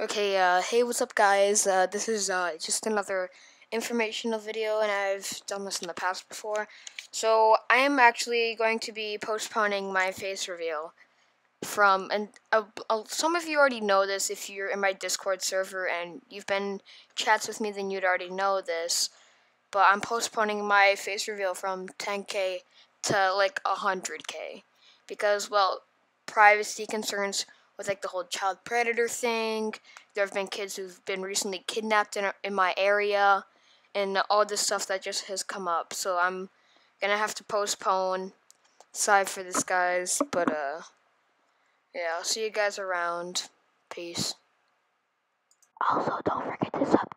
Okay, uh, hey, what's up, guys? Uh, this is uh, just another informational video, and I've done this in the past before. So, I am actually going to be postponing my face reveal from, and uh, uh, some of you already know this if you're in my Discord server and you've been chats with me, then you'd already know this. But I'm postponing my face reveal from 10k to like 100k because, well, privacy concerns with like the whole child predator thing. There have been kids who've been recently kidnapped in, in my area, and all this stuff that just has come up. So I'm gonna have to postpone. Sorry for this, guys, but uh, yeah, I'll see you guys around. Peace. Also, don't forget to sub to Juice